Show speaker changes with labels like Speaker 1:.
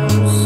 Speaker 1: arms.